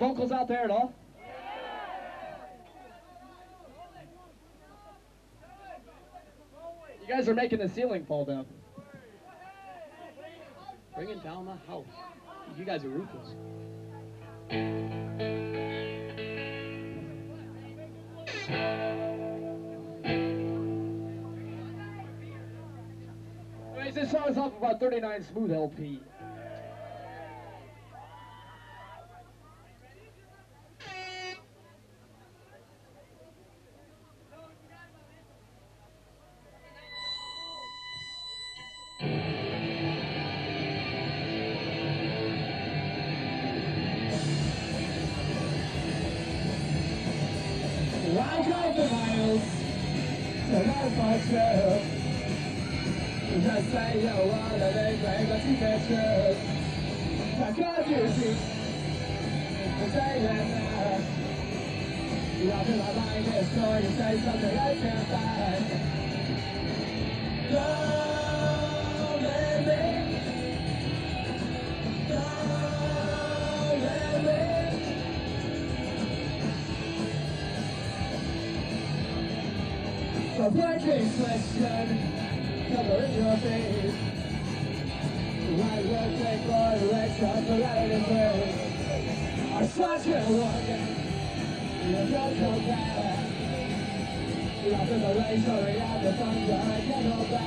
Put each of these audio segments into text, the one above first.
vocals out there at all? You guys are making the ceiling fall down. Bringing down the house. You guys are ruthless. Anyways, this song is off about 39 Smooth LP. I drive the miles, and I fight truck. Just say you want to make my gutsy pictures. I you see, say that now. You my mind, it's going to say something I can't find. Love. a working question covering your face. Right work, take for the rest out of place. I shot you walking, you don't go back. Love in the rain, sorry, I'm the thunder, I can't go back.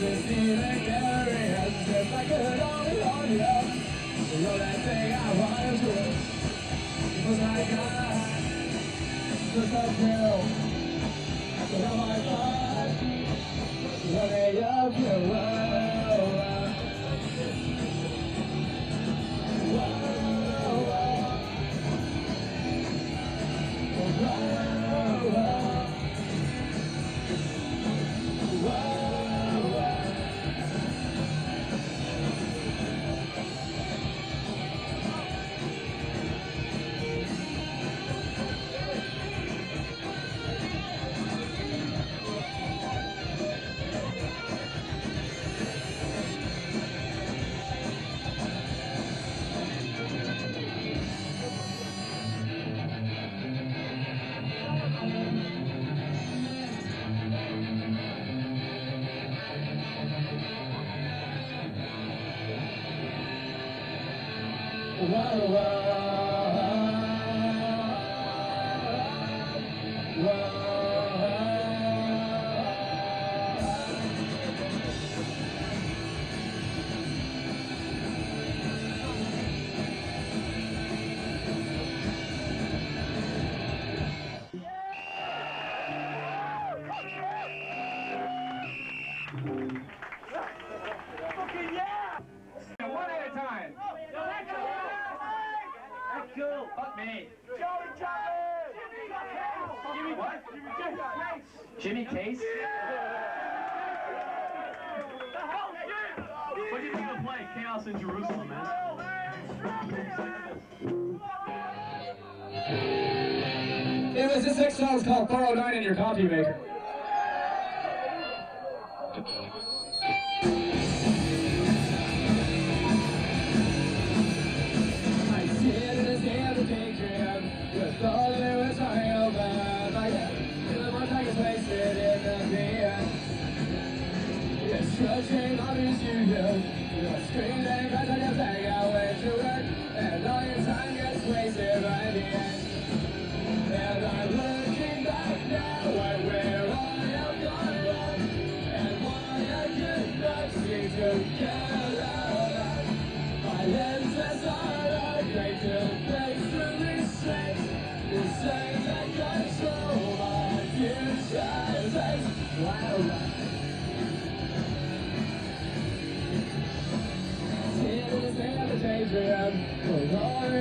This feeling curious If I could only hold you. The only thing I want to Was I got Just a pill But all my thoughts running up your words Jimmy Case? What do you think of the play, Chaos in Jerusalem, man? Anyways, this next song is called 409 in your coffee maker. You're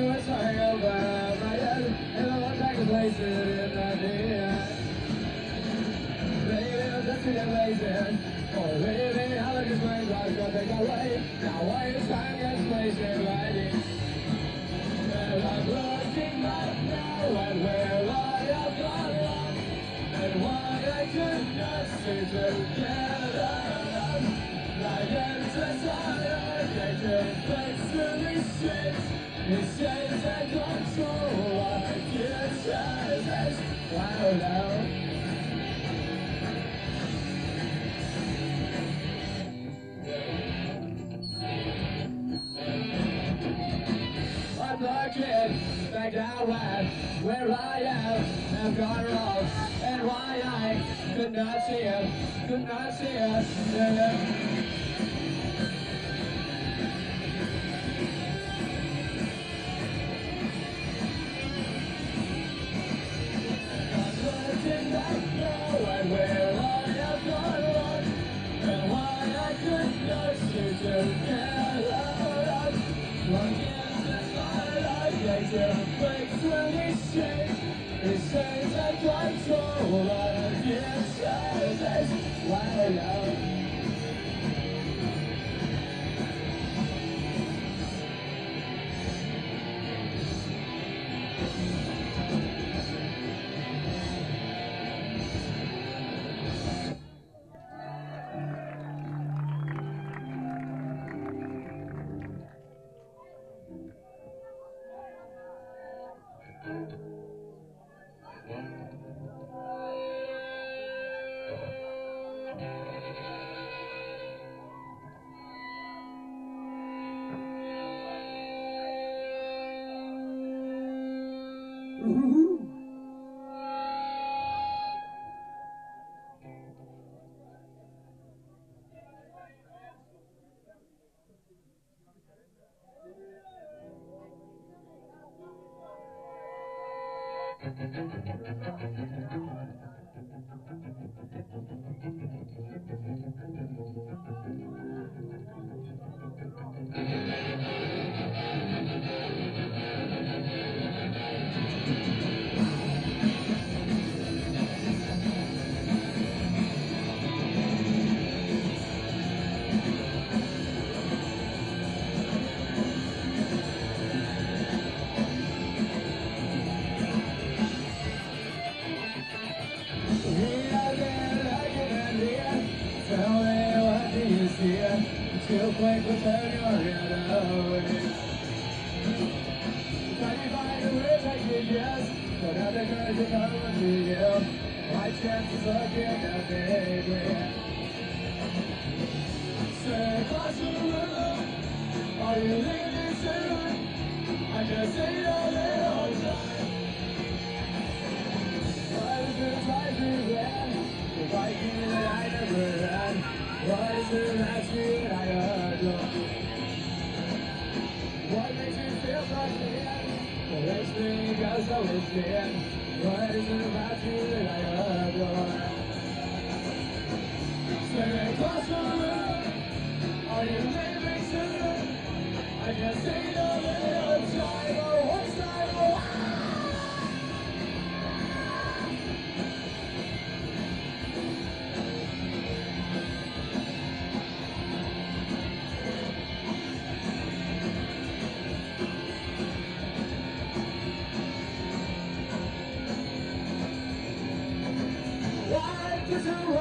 was hung over my head, and I to place it in the deer. Maybe I'm just I look as brains are dropping away. Now why is time gets? And I'm looking back now at where I have gone wrong, and why I could not see together. My entrance are. I control back at where I am, have gone wrong, and why I could not see it, could not see it. I control what I feel, Wow, now. Thank you. Chances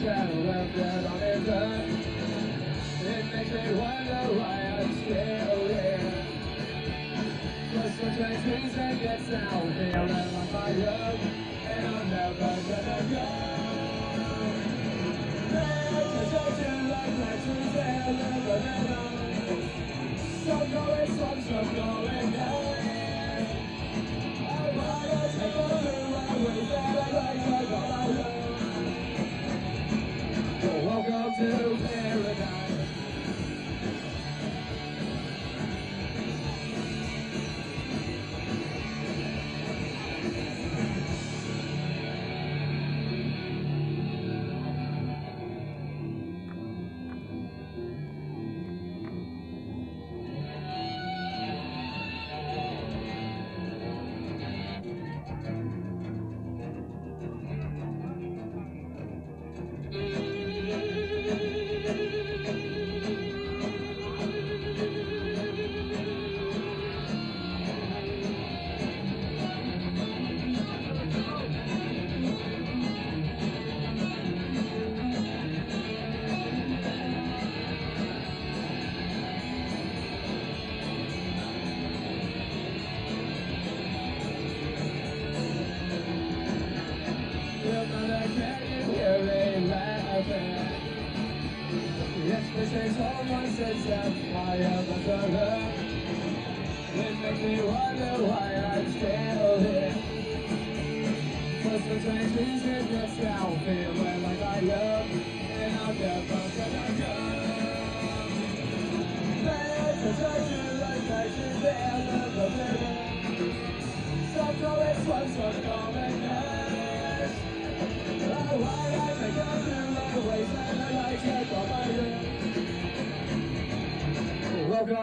shadow went dead on his own. It makes me wonder why I'm still here. Just the I squeeze and gets down, feeling on my own.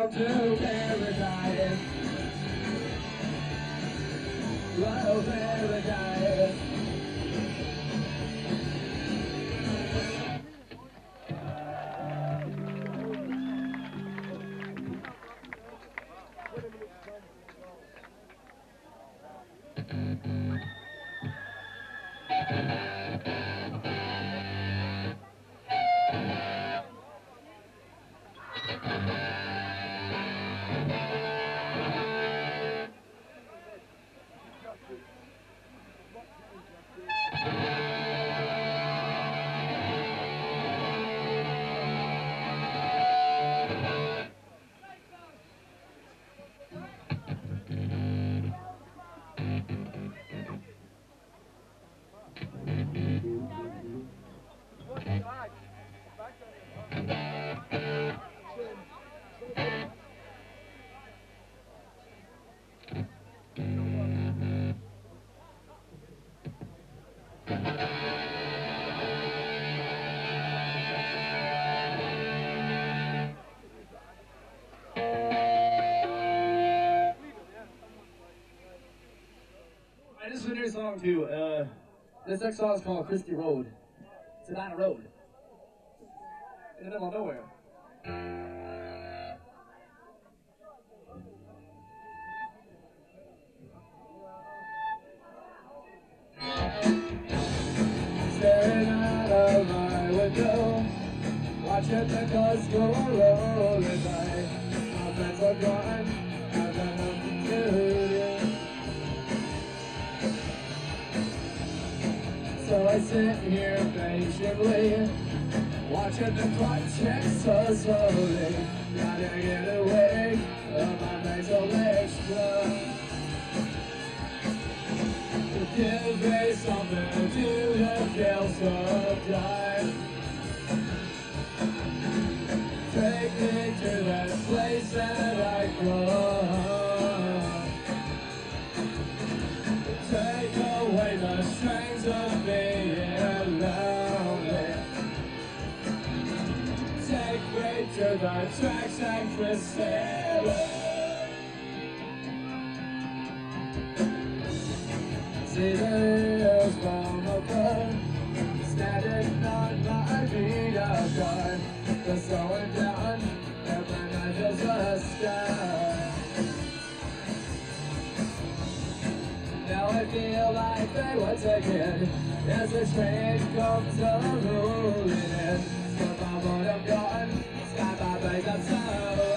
to paradise. Whoa, paradise. A new song too. Uh, this next song is called Christie Road. It's a a road. In the middle of nowhere. Staring out of my window, watching the cars go rolling by. My friends are gone, I sit here patiently, watching the clock tick so slowly. Gotta get away of my mental extra. Give me something to do that feels so time. Take me to that place that I go. Tracks. See the hills from above, standing on my feet apart. The slowing down, and sky. Now I feel like they once again As the train comes a-rolling in Slip my boredom gone Sky my face up so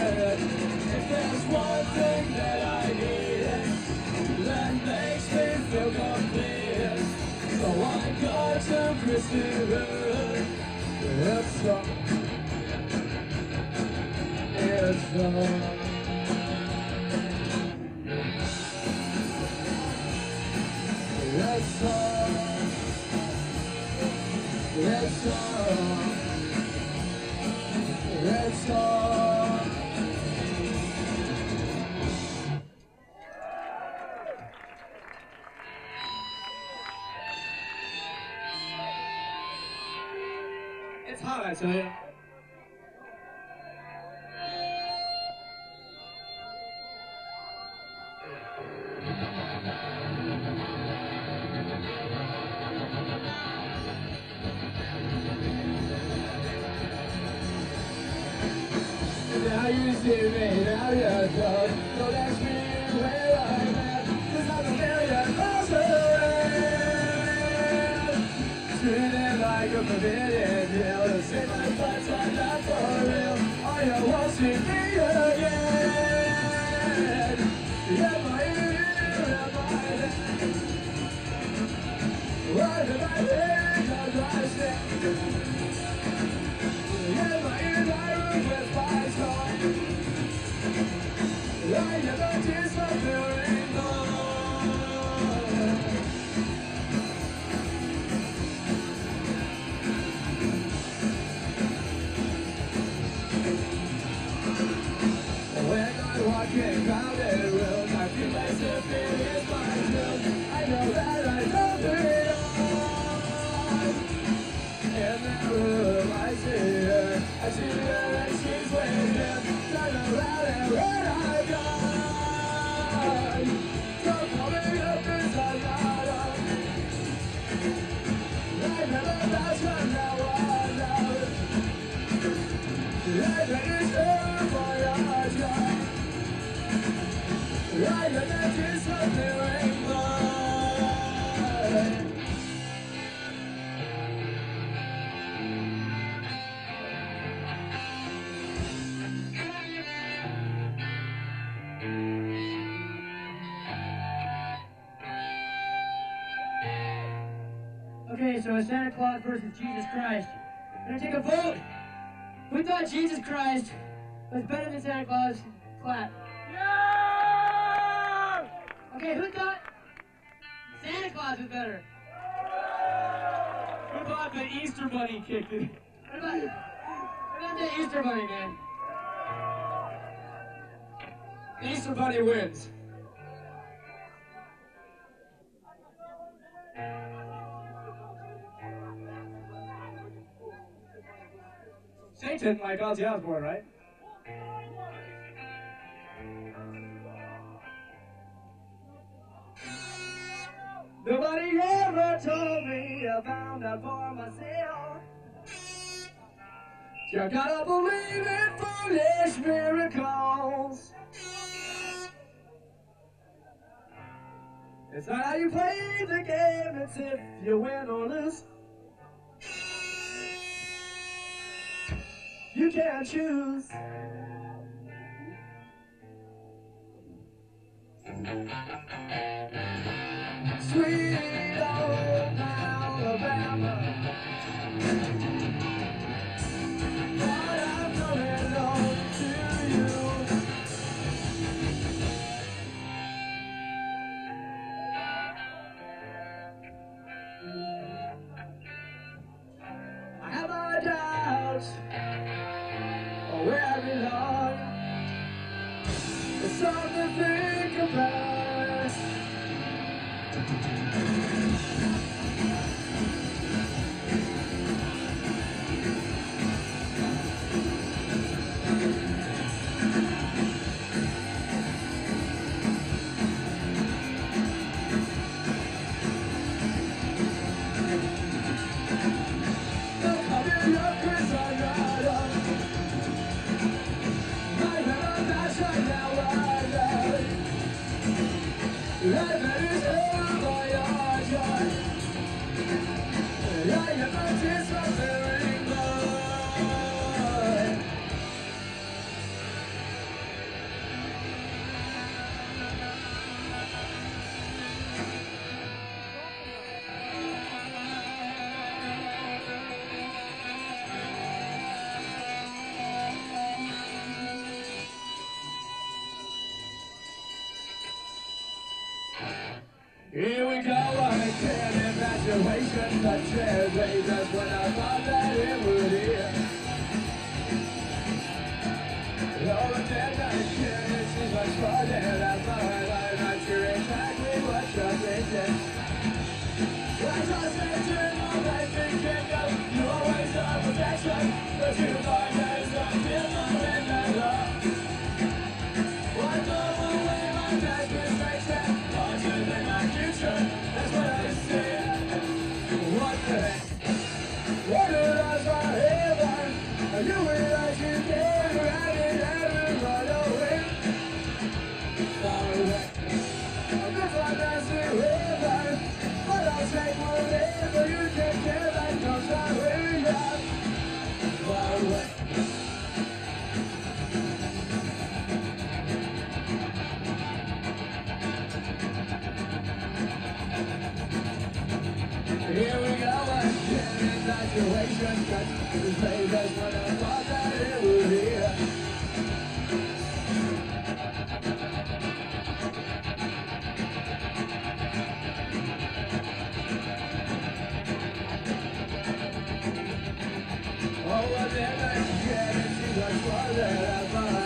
It's on. It's on. It's hot, I Million. Treated like a deal. The same as but I'm not for real. Are you watching me again? Am I here? Am I there? Why did I think of myself? I Okay, so Santa Claus versus Jesus Christ. We're gonna take a vote. Who thought Jesus Christ was better than Santa Claus? Clap. Okay, who thought Santa Claus was better? Who thought the Easter Bunny kicked it? What about, what about the Easter Bunny, man? The Easter Bunny wins. Satan, like Ozzy Osbourne, right? Nobody ever told me I found out for myself. You gotta believe in foolish miracles. It's not how you play the game, it's if you win or lose. You can't choose. Here we go again, infatuation, the trailblazers when I thought that it would end. Oh, dead night shit, it seems like flooded at my life, not sure exactly what you're thinking. I just mentioned all that thinking, no, you always are perfection, but you find place when I thought that it would be. Oh, I never get into the closet, but I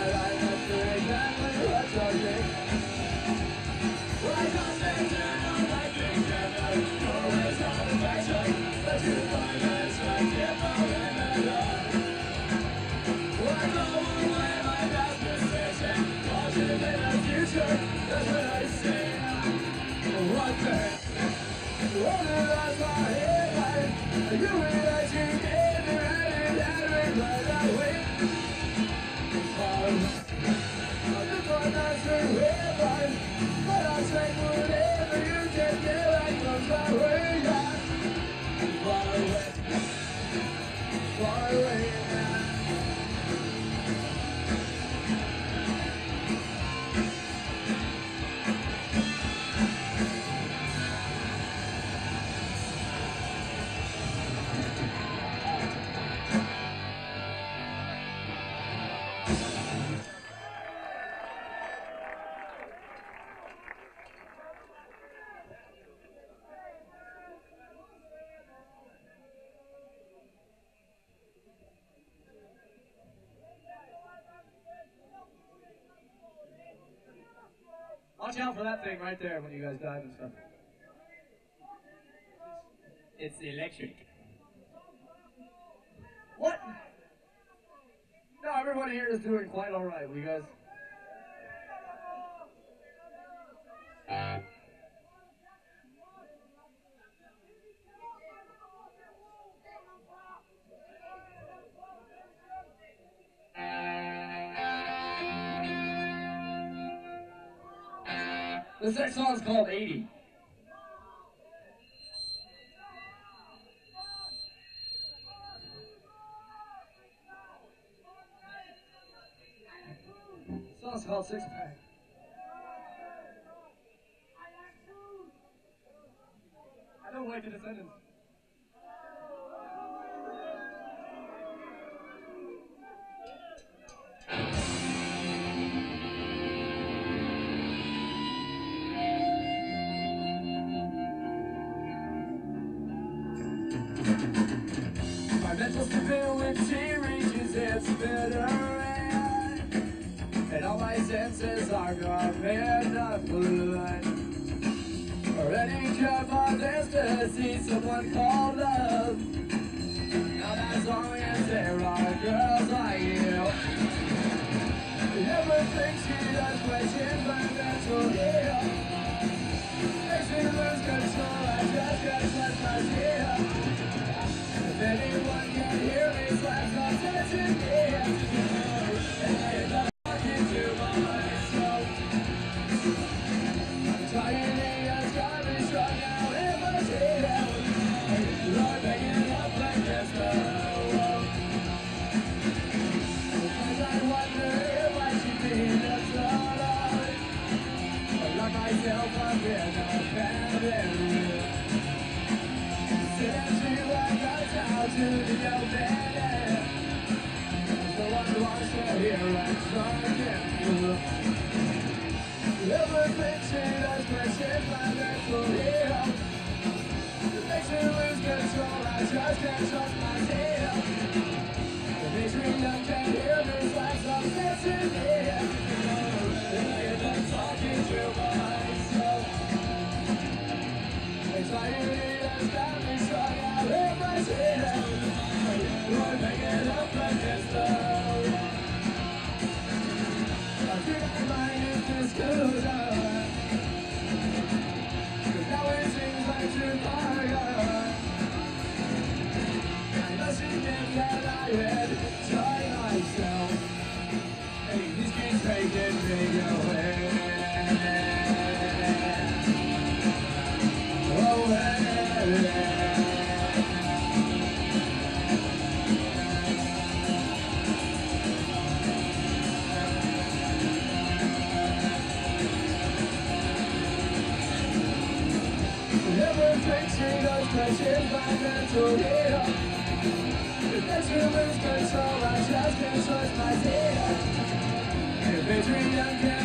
You realize you Watch out for that thing right there when you guys dive and stuff. It's the electric. What? No, everybody here is doing quite all right. You guys. Uh, This next song is called 80. This song's called Six Pack. I don't like the Descendents. Bitter end, and all my senses are coming unglued. Ready to for this to see someone called love. Not as long as there are girls like you. Everything she does questions my mental That I had tried myself. Hey, these kids taking me away. Hey. Everything she does touches mental health. These rumors control our trust, controls my data Every dream young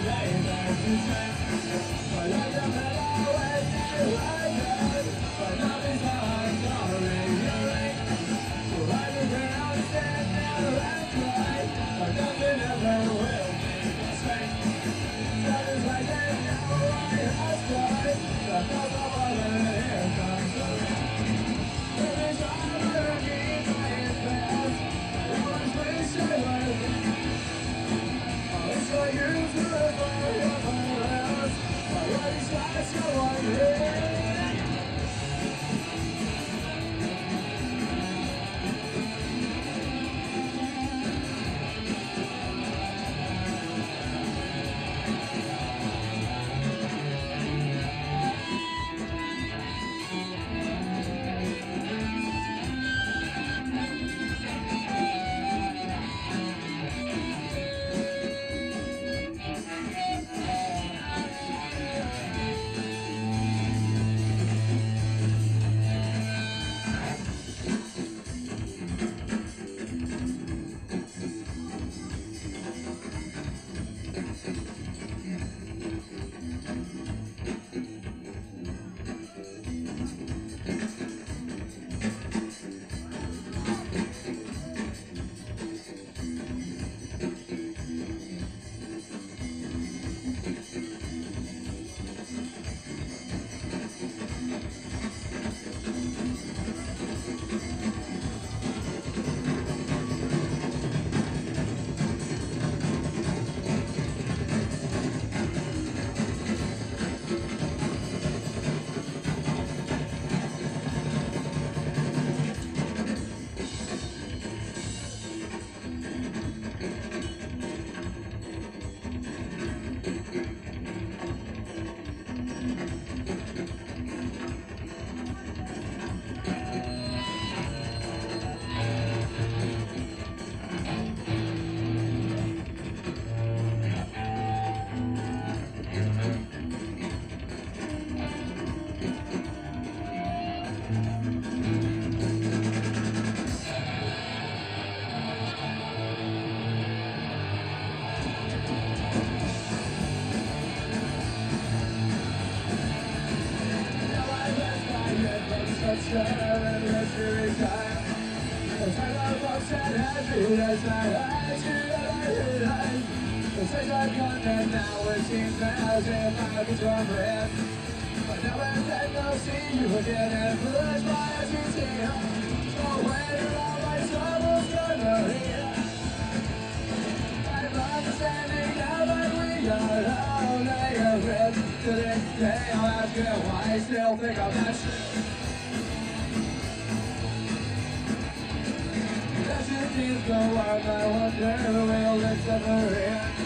I don't you. Yes, you are. As if I could run red. But now and then I'll see you again. And push my as you see So when all my troubles gonna heal I'm understanding now that we are only a risk To this day I'll ask you why I still think of that shit As it keeps go on, I wonder will it ever end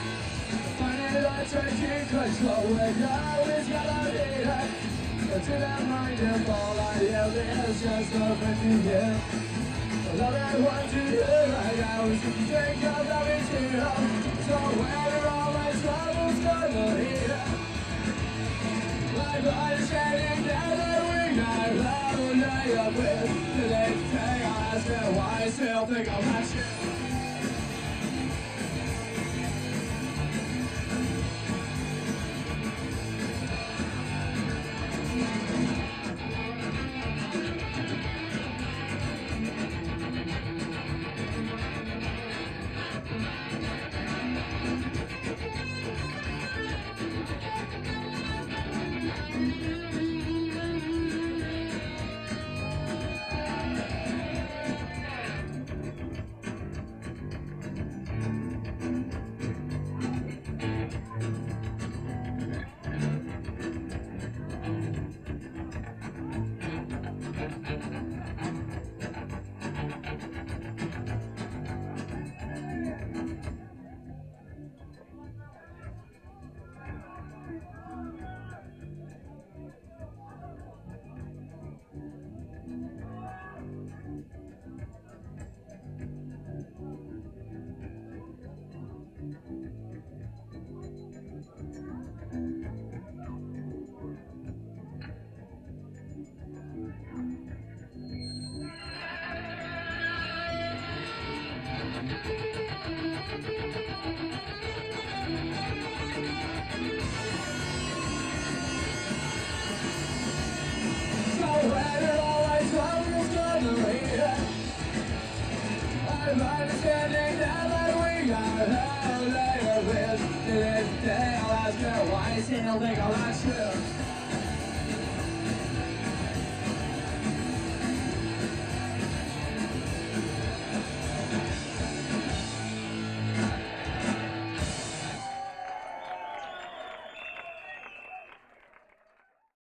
Funny I try to control it, now gonna be it But to that mind if all I have is just open to you All I want to do right now is to drink of everything So where all my troubles gonna heal? I'm understanding now that we are lonely up with Today, day, I ask you why I still think of that